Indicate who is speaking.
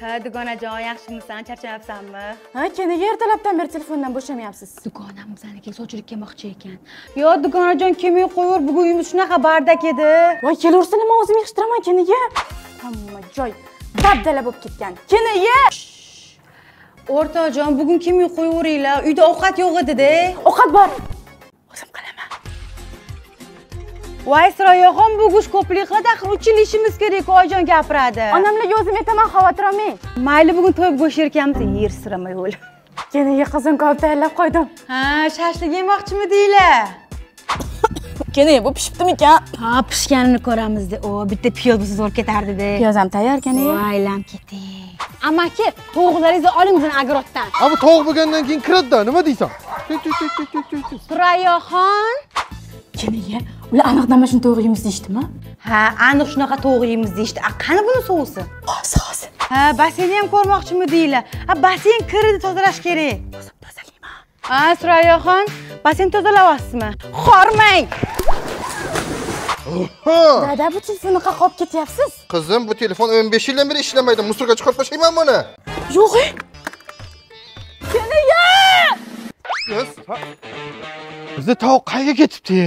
Speaker 1: ha dugonajon yaxshimisan charchamayapsanmi?
Speaker 2: Ha nega ertalabdan beri telefondan bo'shamayapsiz?
Speaker 1: Dugonam bizanikiga sovchilik kelmoqchi ekan. Yo dugonajon kelmay qo'yaver bugun uyimiz shunaqa bardak edi.
Speaker 2: Voy kelaversinlar man o'zim yig'ishtiraman nega? Hamma joy dabdala bo'lib ketgan. Nega?
Speaker 1: O'rtoqjon bugun kelmay qo'yaveringlar uyda ovqat yo'q edida
Speaker 2: ovqat bor
Speaker 1: voy isroilxon bu go'sht ko'plik qiladi axir uch yil ishimiz kerak oyijon gapiradi
Speaker 2: onamlarga o'zim aytaman xavotir olmang
Speaker 1: mayli bugun to'yib go'sht yerkanmiz yer siramay o'l.
Speaker 2: Qizim ko'p tayyorlab qo'ydim
Speaker 1: ha shashlik yemoqchimidinglar
Speaker 2: keyin bu pishibdimikan
Speaker 1: ha? Pishganini ko'ramizda o bitta piyoz bo'lsa zo'r ketardida
Speaker 2: piyoz ham tayyor keyin
Speaker 1: aylam keting amaki tovuqlaringizni oling bizani огородdan
Speaker 3: bu tovuq bo'lgandan keyin kiradida nima deysan Tut,
Speaker 2: nega ular aniqdan mana shuni to'g'ri yeymiz deyishdimi?
Speaker 1: Ha aniq shunaqa tovuq yeymiz deyishdi. A qani buni sovisi
Speaker 2: hozir hozir
Speaker 1: ha basseynni ham ko'rmoqchimidinglar ha basseyn kirdi tozalash kerak.
Speaker 2: Tozalayman
Speaker 1: ha surayyoxon basseyn tozalayapsizmi hormang
Speaker 3: Ha,
Speaker 2: dada bu telefonni olib ketyapsiz?
Speaker 3: Qizim bu telefon 15 yildan beri ishlamaydi. Musorga chiqarib tashlayman buni
Speaker 2: yo'q
Speaker 3: Yes, ha. bizda tovuq qayerga ketibdi